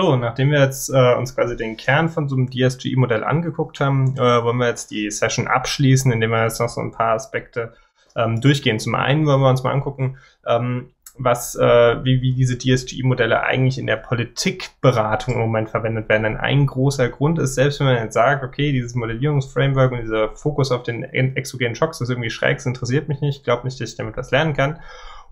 So, nachdem wir jetzt äh, uns quasi den Kern von so einem DSGE-Modell angeguckt haben, äh, wollen wir jetzt die Session abschließen, indem wir jetzt noch so ein paar Aspekte ähm, durchgehen. Zum einen wollen wir uns mal angucken, ähm, was, äh, wie, wie diese DSGE-Modelle eigentlich in der Politikberatung im Moment verwendet werden. Denn ein großer Grund ist, selbst wenn man jetzt sagt, okay, dieses Modellierungsframework und dieser Fokus auf den exogenen Schocks ist irgendwie schräg, interessiert mich nicht, ich glaube nicht, dass ich damit was lernen kann.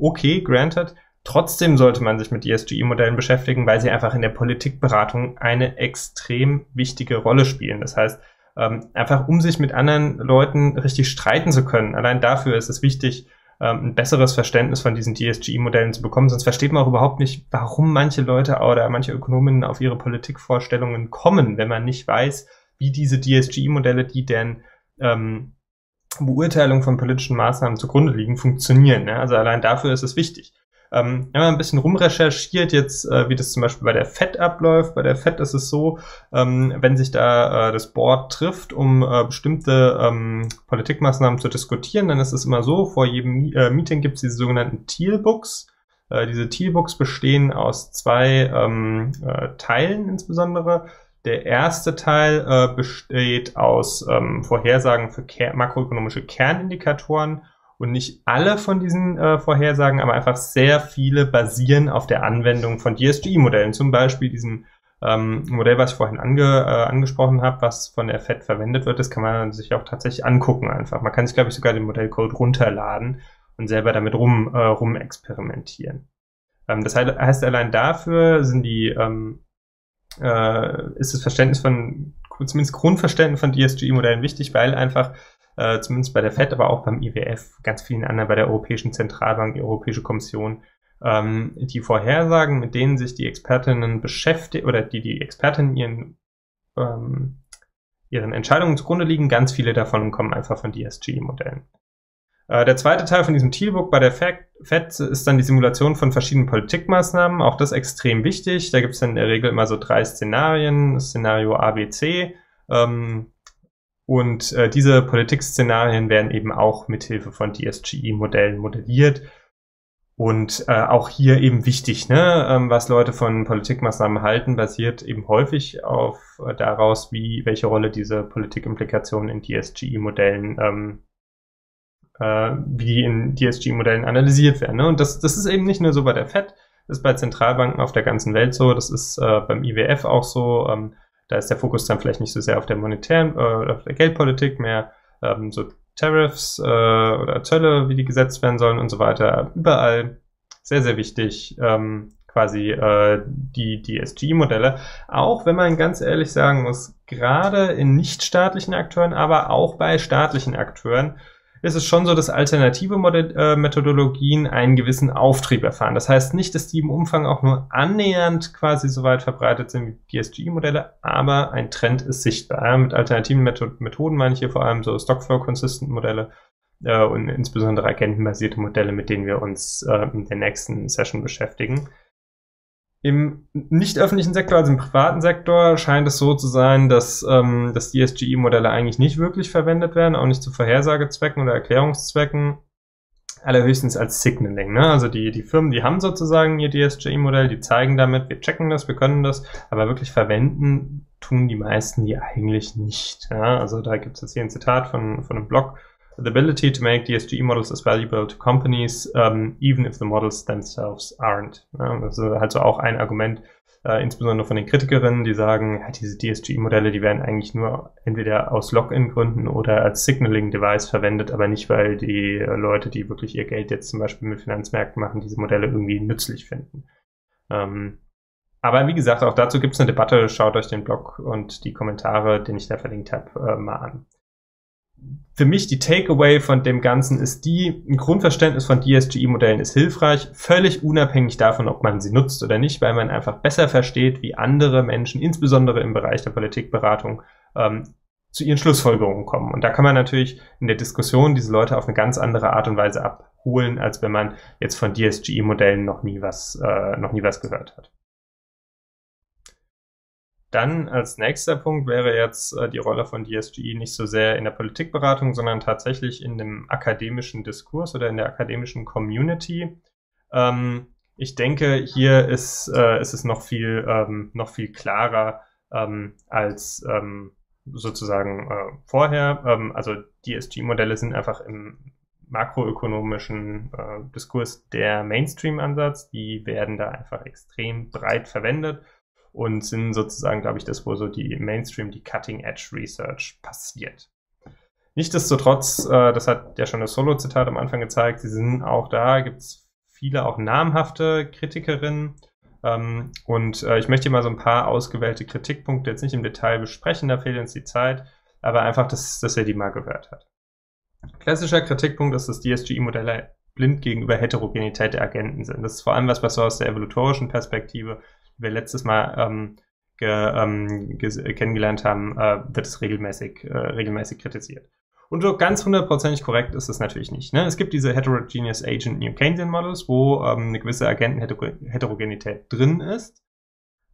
Okay, granted, Trotzdem sollte man sich mit ESGE-Modellen beschäftigen, weil sie einfach in der Politikberatung eine extrem wichtige Rolle spielen. Das heißt, ähm, einfach um sich mit anderen Leuten richtig streiten zu können. Allein dafür ist es wichtig, ähm, ein besseres Verständnis von diesen DSGE-Modellen zu bekommen. Sonst versteht man auch überhaupt nicht, warum manche Leute oder manche Ökonomen auf ihre Politikvorstellungen kommen, wenn man nicht weiß, wie diese DSGE-Modelle, die deren ähm, Beurteilung von politischen Maßnahmen zugrunde liegen, funktionieren. Ja? Also allein dafür ist es wichtig. Ähm, wenn man ein bisschen rumrecherchiert, jetzt äh, wie das zum Beispiel bei der FED abläuft, bei der FED ist es so, ähm, wenn sich da äh, das Board trifft, um äh, bestimmte ähm, Politikmaßnahmen zu diskutieren, dann ist es immer so, vor jedem äh, Meeting gibt es diese sogenannten Tealbooks. Äh, diese Tealbooks bestehen aus zwei ähm, äh, Teilen insbesondere. Der erste Teil äh, besteht aus ähm, Vorhersagen für makroökonomische Kernindikatoren und nicht alle von diesen äh, Vorhersagen, aber einfach sehr viele basieren auf der Anwendung von DSGE-Modellen. Zum Beispiel diesem ähm, Modell, was ich vorhin ange, äh, angesprochen habe, was von der FED verwendet wird. Das kann man sich auch tatsächlich angucken einfach. Man kann sich, glaube ich, sogar den Modellcode runterladen und selber damit rum, äh, rum experimentieren. Ähm, das heißt, allein dafür sind die, ähm, äh, ist das Verständnis von, zumindest Grundverständnis von DSGE-Modellen wichtig, weil einfach äh, zumindest bei der FED, aber auch beim IWF, ganz vielen anderen, bei der Europäischen Zentralbank, die Europäische Kommission, ähm, die Vorhersagen, mit denen sich die Expertinnen beschäftigen oder die die Expertinnen ihren ähm, ihren Entscheidungen zugrunde liegen, ganz viele davon kommen einfach von DSG-Modellen. Äh, der zweite Teil von diesem Tealbook bei der FED ist dann die Simulation von verschiedenen Politikmaßnahmen. Auch das extrem wichtig. Da gibt es dann in der Regel immer so drei Szenarien. Szenario A, B, C. Ähm, und äh, diese Politikszenarien werden eben auch mithilfe von DSGE-Modellen modelliert. Und äh, auch hier eben wichtig, ne, ähm, was Leute von Politikmaßnahmen halten, basiert eben häufig auf äh, daraus, wie welche Rolle diese Politikimplikationen in DSGE-Modellen, ähm, äh, wie in DSGE-Modellen analysiert werden. Ne? Und das, das ist eben nicht nur so bei der FED, das ist bei Zentralbanken auf der ganzen Welt so, das ist äh, beim IWF auch so. Ähm, da ist der Fokus dann vielleicht nicht so sehr auf der monetären, äh, auf der Geldpolitik, mehr ähm, so Tariffs äh, oder Zölle, wie die gesetzt werden sollen und so weiter. Überall sehr, sehr wichtig, ähm, quasi äh, die, die SG-Modelle. Auch wenn man ganz ehrlich sagen muss, gerade in nichtstaatlichen Akteuren, aber auch bei staatlichen Akteuren ist es schon so, dass alternative Modell, äh, Methodologien einen gewissen Auftrieb erfahren. Das heißt nicht, dass die im Umfang auch nur annähernd quasi so weit verbreitet sind wie DSGE-Modelle, aber ein Trend ist sichtbar. Mit alternativen Methoden meine ich hier vor allem so Stockflow-Consistent-Modelle äh, und insbesondere agentenbasierte Modelle, mit denen wir uns äh, in der nächsten Session beschäftigen. Im nicht öffentlichen Sektor, also im privaten Sektor, scheint es so zu sein, dass, ähm, dass DSGE-Modelle eigentlich nicht wirklich verwendet werden, auch nicht zu Vorhersagezwecken oder Erklärungszwecken, allerhöchstens als Signaling. Ne? Also die, die Firmen, die haben sozusagen ihr DSGE-Modell, die zeigen damit, wir checken das, wir können das, aber wirklich verwenden tun die meisten die eigentlich nicht. Ja? Also da gibt es jetzt hier ein Zitat von, von einem Blog, the ability to make DSGE models as valuable to companies, um, even if the models themselves aren't. Ja, das ist halt so auch ein Argument, äh, insbesondere von den Kritikerinnen, die sagen, ja, diese DSGE-Modelle, die werden eigentlich nur entweder aus Login-Gründen oder als Signaling-Device verwendet, aber nicht, weil die äh, Leute, die wirklich ihr Geld jetzt zum Beispiel mit Finanzmärkten machen, diese Modelle irgendwie nützlich finden. Ähm, aber wie gesagt, auch dazu gibt es eine Debatte. Schaut euch den Blog und die Kommentare, den ich da verlinkt habe, äh, mal an für mich die Takeaway von dem Ganzen ist die, ein Grundverständnis von DSGE-Modellen ist hilfreich, völlig unabhängig davon, ob man sie nutzt oder nicht, weil man einfach besser versteht, wie andere Menschen, insbesondere im Bereich der Politikberatung, ähm, zu ihren Schlussfolgerungen kommen. Und da kann man natürlich in der Diskussion diese Leute auf eine ganz andere Art und Weise abholen, als wenn man jetzt von DSGE-Modellen noch nie was, äh, noch nie was gehört hat. Dann als nächster Punkt wäre jetzt äh, die Rolle von DSGE nicht so sehr in der Politikberatung, sondern tatsächlich in dem akademischen Diskurs oder in der akademischen Community. Ähm, ich denke, hier ist, äh, ist es noch viel, ähm, noch viel klarer ähm, als ähm, sozusagen äh, vorher. Ähm, also DSG-Modelle sind einfach im makroökonomischen äh, Diskurs der Mainstream-Ansatz. Die werden da einfach extrem breit verwendet und sind sozusagen, glaube ich, das, wo so die Mainstream, die Cutting-Edge-Research passiert. Nichtsdestotrotz, äh, das hat ja schon das Solo-Zitat am Anfang gezeigt, sie sind auch da, gibt es viele auch namhafte Kritikerinnen. Ähm, und äh, ich möchte hier mal so ein paar ausgewählte Kritikpunkte jetzt nicht im Detail besprechen, da fehlt uns die Zeit, aber einfach, dass, dass er die mal gehört hat. Klassischer Kritikpunkt ist, dass DSGI-Modelle blind gegenüber Heterogenität der Agenten sind. Das ist vor allem was, was so aus der evolutorischen Perspektive, wir letztes Mal ähm, ge, ähm, kennengelernt haben, äh, wird es regelmäßig, äh, regelmäßig kritisiert. Und so ganz hundertprozentig korrekt ist es natürlich nicht. Ne? Es gibt diese Heterogeneous Agent New Keynesian Models, wo ähm, eine gewisse Agentenheterogenität drin ist.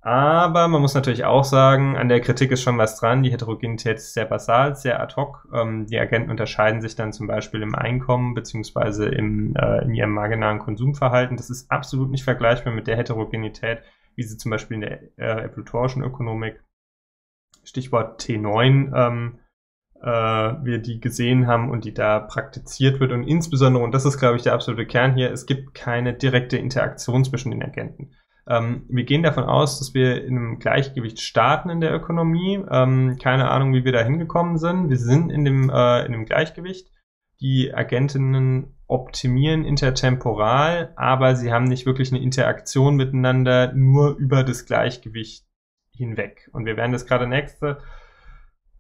Aber man muss natürlich auch sagen, an der Kritik ist schon was dran. Die Heterogenität ist sehr basal, sehr ad hoc. Ähm, die Agenten unterscheiden sich dann zum Beispiel im Einkommen beziehungsweise im, äh, in ihrem marginalen Konsumverhalten. Das ist absolut nicht vergleichbar mit der Heterogenität, wie sie zum Beispiel in der äh, evolutorischen Ökonomik, Stichwort T9, ähm, äh, wir die gesehen haben und die da praktiziert wird. Und insbesondere, und das ist, glaube ich, der absolute Kern hier, es gibt keine direkte Interaktion zwischen den Agenten. Ähm, wir gehen davon aus, dass wir in einem Gleichgewicht starten in der Ökonomie. Ähm, keine Ahnung, wie wir da hingekommen sind. Wir sind in dem, äh, in dem Gleichgewicht. Die Agentinnen optimieren intertemporal, aber sie haben nicht wirklich eine Interaktion miteinander, nur über das Gleichgewicht hinweg. Und wir werden das gerade nächste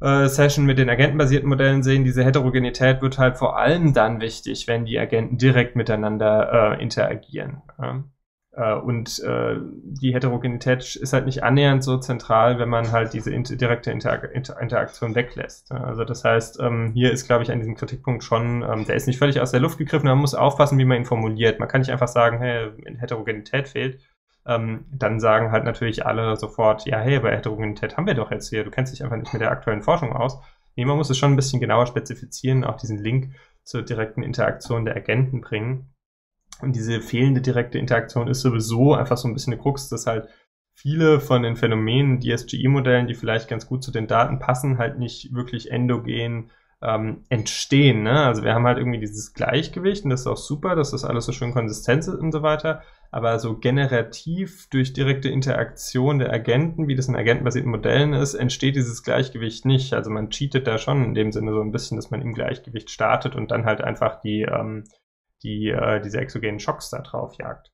äh, Session mit den agentenbasierten Modellen sehen, diese Heterogenität wird halt vor allem dann wichtig, wenn die Agenten direkt miteinander äh, interagieren. Ja? Äh, und äh, die Heterogenität ist halt nicht annähernd so zentral, wenn man halt diese inter direkte Inter Inter Interaktion weglässt. Ja? Also das heißt, ähm, hier ist, glaube ich, an diesem Kritikpunkt schon, ähm, der ist nicht völlig aus der Luft gegriffen, man muss aufpassen, wie man ihn formuliert. Man kann nicht einfach sagen, hey, Heterogenität fehlt, ähm, dann sagen halt natürlich alle sofort, ja, hey, bei Heterogenität haben wir doch jetzt hier, du kennst dich einfach nicht mit der aktuellen Forschung aus. Nee, man muss es schon ein bisschen genauer spezifizieren, auch diesen Link zur direkten Interaktion der Agenten bringen. Und diese fehlende direkte Interaktion ist sowieso einfach so ein bisschen eine Krux, dass halt viele von den Phänomenen, DSGI-Modellen, die vielleicht ganz gut zu den Daten passen, halt nicht wirklich endogen ähm, entstehen. Ne? Also wir haben halt irgendwie dieses Gleichgewicht und das ist auch super, dass das alles so schön konsistent ist und so weiter aber so generativ durch direkte Interaktion der Agenten, wie das in agentenbasierten Modellen ist, entsteht dieses Gleichgewicht nicht. Also man cheatet da schon in dem Sinne so ein bisschen, dass man im Gleichgewicht startet und dann halt einfach die, ähm, die, äh, diese exogenen Schocks da drauf jagt.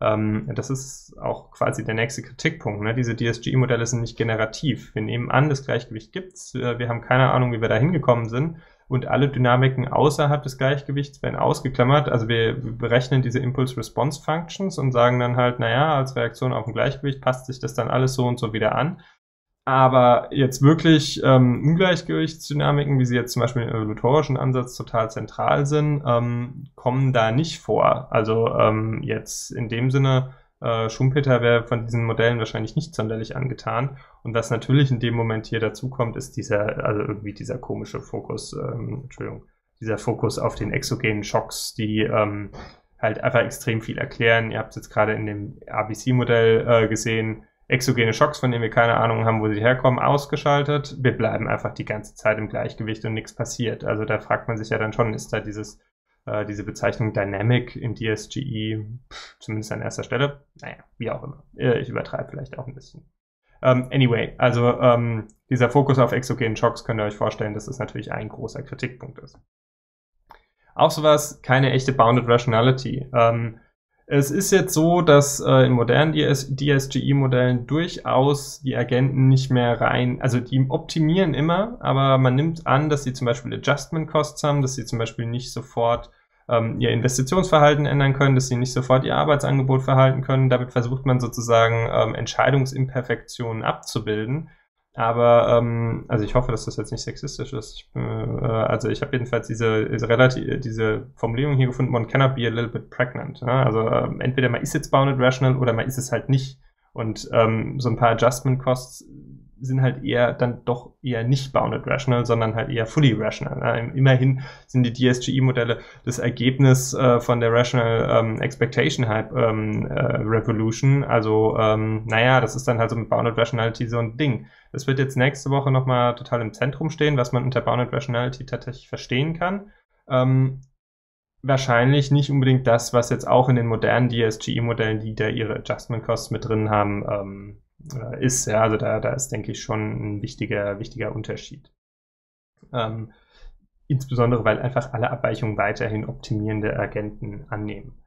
Ähm, das ist auch quasi der nächste Kritikpunkt. Ne? Diese DSGI-Modelle sind nicht generativ. Wir nehmen an, das Gleichgewicht gibt's. Wir haben keine Ahnung, wie wir da hingekommen sind und alle Dynamiken außerhalb des Gleichgewichts werden ausgeklammert. Also wir berechnen diese Impulse-Response-Functions und sagen dann halt, naja, als Reaktion auf ein Gleichgewicht passt sich das dann alles so und so wieder an. Aber jetzt wirklich ähm, Ungleichgewichtsdynamiken, wie sie jetzt zum Beispiel im evolutorischen Ansatz total zentral sind, ähm, kommen da nicht vor. Also ähm, jetzt in dem Sinne, äh, Schumpeter wäre von diesen Modellen wahrscheinlich nicht sonderlich angetan. Und was natürlich in dem Moment hier dazu kommt, ist dieser, also irgendwie dieser komische Fokus, ähm, Entschuldigung, dieser Fokus auf den exogenen Schocks, die ähm, halt einfach extrem viel erklären. Ihr habt es jetzt gerade in dem ABC-Modell äh, gesehen, exogene Schocks, von denen wir keine Ahnung haben, wo sie herkommen, ausgeschaltet. Wir bleiben einfach die ganze Zeit im Gleichgewicht und nichts passiert. Also da fragt man sich ja dann schon, ist da dieses äh, diese Bezeichnung Dynamic in DSGE, zumindest an erster Stelle. Naja, wie auch immer. Äh, ich übertreibe vielleicht auch ein bisschen. Um, ähm, anyway, also ähm, dieser Fokus auf exogenen Schocks könnt ihr euch vorstellen, dass das natürlich ein großer Kritikpunkt ist. Auch sowas, keine echte Bounded Rationality. Ähm, es ist jetzt so, dass äh, in modernen DS DSGE-Modellen durchaus die Agenten nicht mehr rein, also die optimieren immer, aber man nimmt an, dass sie zum Beispiel Adjustment Costs haben, dass sie zum Beispiel nicht sofort ähm, ihr Investitionsverhalten ändern können, dass sie nicht sofort ihr Arbeitsangebot verhalten können. Damit versucht man sozusagen ähm, Entscheidungsimperfektionen abzubilden. Aber ähm, also ich hoffe, dass das jetzt nicht sexistisch ist. Ich, äh, also ich habe jedenfalls diese, diese relativ diese Formulierung hier gefunden, one cannot be a little bit pregnant. Ja? Also äh, entweder man ist jetzt bounded rational oder man ist es halt nicht. Und ähm, so ein paar Adjustment Costs sind halt eher dann doch eher nicht bounded rational, sondern halt eher fully rational. Immerhin sind die DSGE-Modelle das Ergebnis äh, von der Rational ähm, Expectation Hype ähm, äh, Revolution. Also, ähm, naja, das ist dann halt so mit Bounded Rationality so ein Ding. Das wird jetzt nächste Woche nochmal total im Zentrum stehen, was man unter Bounded Rationality tatsächlich verstehen kann. Ähm, wahrscheinlich nicht unbedingt das, was jetzt auch in den modernen DSGE-Modellen, die da ihre Adjustment Costs mit drin haben, ähm, äh, ist. Ja, also da, da ist, denke ich, schon ein wichtiger, wichtiger Unterschied. Ähm, insbesondere, weil einfach alle Abweichungen weiterhin optimierende Agenten annehmen.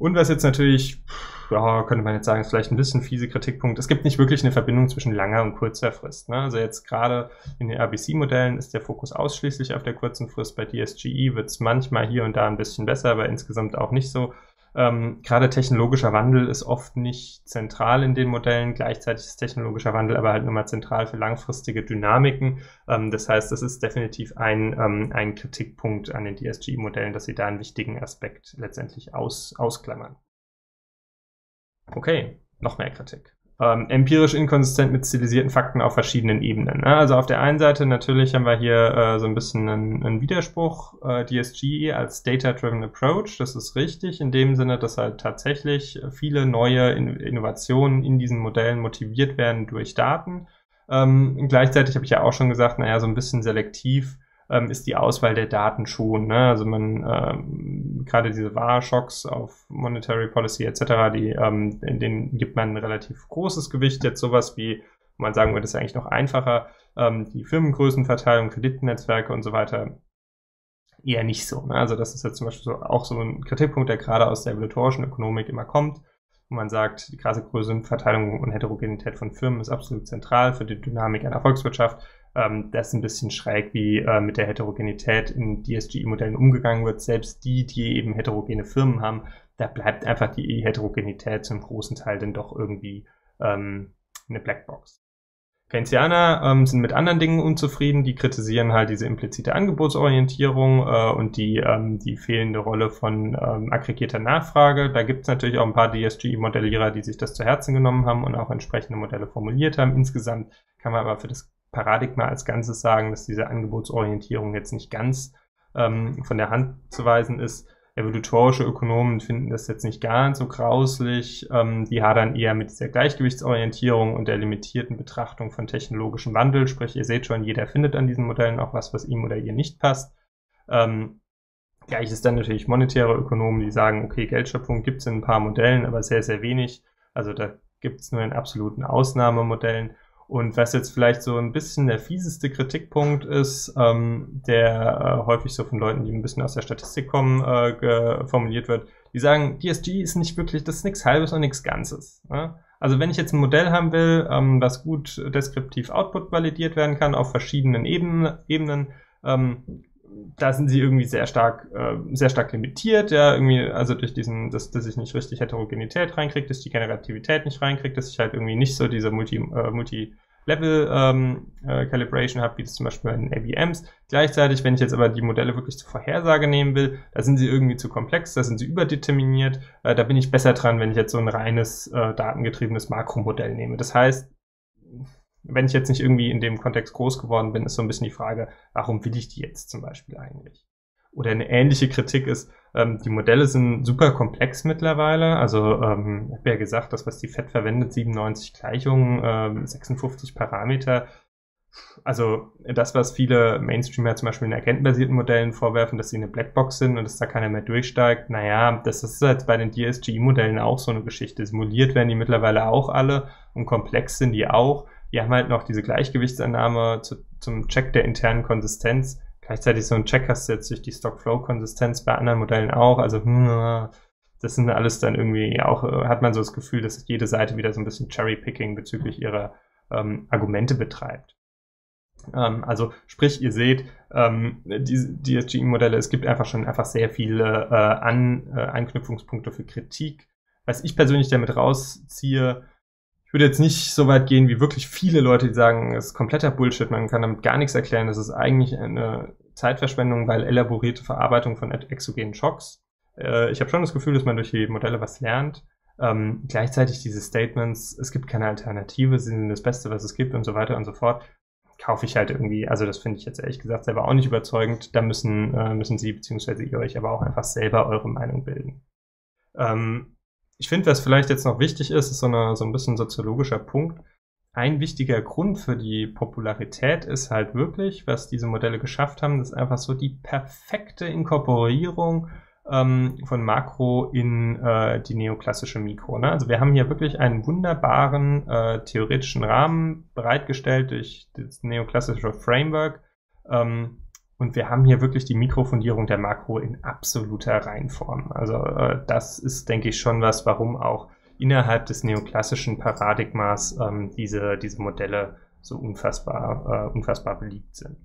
Und was jetzt natürlich, ja, könnte man jetzt sagen, ist vielleicht ein bisschen fiese Kritikpunkt. Es gibt nicht wirklich eine Verbindung zwischen langer und kurzer Frist. Ne? Also jetzt gerade in den RBC-Modellen ist der Fokus ausschließlich auf der kurzen Frist. Bei DSGE wird es manchmal hier und da ein bisschen besser, aber insgesamt auch nicht so. Ähm, gerade technologischer Wandel ist oft nicht zentral in den Modellen. Gleichzeitig ist technologischer Wandel aber halt nur mal zentral für langfristige Dynamiken. Ähm, das heißt, das ist definitiv ein, ähm, ein Kritikpunkt an den DSG-Modellen, dass sie da einen wichtigen Aspekt letztendlich aus, ausklammern. Okay, noch mehr Kritik ähm, empirisch inkonsistent mit stilisierten Fakten auf verschiedenen Ebenen. Ne? Also auf der einen Seite natürlich haben wir hier äh, so ein bisschen einen, einen Widerspruch, äh, DSG als Data-Driven Approach, das ist richtig, in dem Sinne, dass halt tatsächlich viele neue in Innovationen in diesen Modellen motiviert werden durch Daten. Ähm, gleichzeitig habe ich ja auch schon gesagt, naja, so ein bisschen selektiv ähm, ist die Auswahl der Daten schon. Ne? Also man ähm, gerade diese Wahrschocks auf Monetary Policy etc., die, ähm, in denen gibt man ein relativ großes Gewicht. Jetzt sowas wie, man sagen würde, ist eigentlich noch einfacher, ähm, die Firmengrößenverteilung, Kreditnetzwerke und so weiter eher nicht so. Ne? Also das ist jetzt zum Beispiel so, auch so ein Kritikpunkt, der gerade aus der evolutorischen Ökonomik immer kommt, wo man sagt, die krasse Größenverteilung und Heterogenität von Firmen ist absolut zentral für die Dynamik einer Volkswirtschaft. Ähm, das ist ein bisschen schräg, wie äh, mit der Heterogenität in DSGE-Modellen umgegangen wird. Selbst die, die eben heterogene Firmen haben, da bleibt einfach die Heterogenität zum großen Teil dann doch irgendwie ähm, eine Blackbox. Keynesianer ähm, sind mit anderen Dingen unzufrieden, die kritisieren halt diese implizite Angebotsorientierung äh, und die, ähm, die fehlende Rolle von ähm, aggregierter Nachfrage. Da gibt es natürlich auch ein paar DSGE-Modellierer, die sich das zu Herzen genommen haben und auch entsprechende Modelle formuliert haben. Insgesamt kann man aber für das Paradigma als Ganzes sagen, dass diese Angebotsorientierung jetzt nicht ganz ähm, von der Hand zu weisen ist. Evolutorische Ökonomen finden das jetzt nicht ganz so grauslich. Ähm, die hadern eher mit dieser Gleichgewichtsorientierung und der limitierten Betrachtung von technologischem Wandel. Sprich, ihr seht schon, jeder findet an diesen Modellen auch was, was ihm oder ihr nicht passt. Ähm, gleich ist dann natürlich monetäre Ökonomen, die sagen, okay, Geldschöpfung gibt es in ein paar Modellen, aber sehr, sehr wenig. Also da gibt es nur in absoluten Ausnahmemodellen. Und was jetzt vielleicht so ein bisschen der fieseste Kritikpunkt ist, ähm, der äh, häufig so von Leuten, die ein bisschen aus der Statistik kommen, äh, formuliert wird, die sagen, DSG ist nicht wirklich, das ist nichts Halbes und nichts Ganzes. Ne? Also wenn ich jetzt ein Modell haben will, ähm, was gut deskriptiv Output validiert werden kann auf verschiedenen Ebenen, Ebenen ähm, da sind sie irgendwie sehr stark, äh, sehr stark limitiert, ja, irgendwie, also durch diesen, dass, dass ich nicht richtig Heterogenität reinkriege, dass ich die Generativität nicht reinkriege, dass ich halt irgendwie nicht so diese Multi, äh, Multi Level ähm, äh, Calibration habe, wie das zum Beispiel in ABMs. Gleichzeitig, wenn ich jetzt aber die Modelle wirklich zur Vorhersage nehmen will, da sind sie irgendwie zu komplex, da sind sie überdeterminiert. Äh, da bin ich besser dran, wenn ich jetzt so ein reines äh, datengetriebenes Makromodell nehme. Das heißt, wenn ich jetzt nicht irgendwie in dem Kontext groß geworden bin, ist so ein bisschen die Frage, warum will ich die jetzt zum Beispiel eigentlich? Oder eine ähnliche Kritik ist, ähm, die Modelle sind super komplex mittlerweile. Also ähm, ich habe ja gesagt, das, was die FED verwendet, 97 Gleichungen, ähm, 56 Parameter. Also das, was viele Mainstreamer zum Beispiel in agentenbasierten Modellen vorwerfen, dass sie eine Blackbox sind und dass da keiner mehr durchsteigt, naja, das ist jetzt bei den DSGE-Modellen auch so eine Geschichte. Simuliert werden die mittlerweile auch alle und komplex sind die auch. Die haben halt noch diese Gleichgewichtsannahme zu, zum Check der internen Konsistenz. Gleichzeitig so ein Check hast du jetzt durch die Stock-Flow-Konsistenz bei anderen Modellen auch. Also, hm, das sind alles dann irgendwie auch, äh, hat man so das Gefühl, dass jede Seite wieder so ein bisschen Cherry-Picking bezüglich ihrer ähm, Argumente betreibt. Ähm, also sprich, ihr seht, ähm, die DSG-Modelle, es gibt einfach schon einfach sehr viele äh, An, äh, Anknüpfungspunkte für Kritik. Was ich persönlich damit rausziehe, ich würde jetzt nicht so weit gehen wie wirklich viele Leute, die sagen, es ist kompletter Bullshit, man kann damit gar nichts erklären, das ist eigentlich eine Zeitverschwendung, weil elaborierte Verarbeitung von exogenen Schocks. Äh, ich habe schon das Gefühl, dass man durch die Modelle was lernt. Ähm, gleichzeitig diese Statements, es gibt keine Alternative, sie sind das Beste, was es gibt und so weiter und so fort, kaufe ich halt irgendwie, also das finde ich jetzt ehrlich gesagt selber auch nicht überzeugend. Da müssen, äh, müssen Sie bzw. ihr euch aber auch einfach selber eure Meinung bilden. Ähm, ich finde, was vielleicht jetzt noch wichtig ist, ist so, eine, so ein bisschen soziologischer Punkt. Ein wichtiger Grund für die Popularität ist halt wirklich, was diese Modelle geschafft haben, ist einfach so die perfekte Inkorporierung ähm, von Makro in äh, die neoklassische Mikro. Ne? Also wir haben hier wirklich einen wunderbaren äh, theoretischen Rahmen bereitgestellt durch das neoklassische Framework. Ähm, und wir haben hier wirklich die Mikrofundierung der Makro in absoluter Reinform. Also äh, das ist, denke ich, schon was, warum auch innerhalb des neoklassischen Paradigmas ähm, diese, diese Modelle so unfassbar, äh, unfassbar beliebt sind.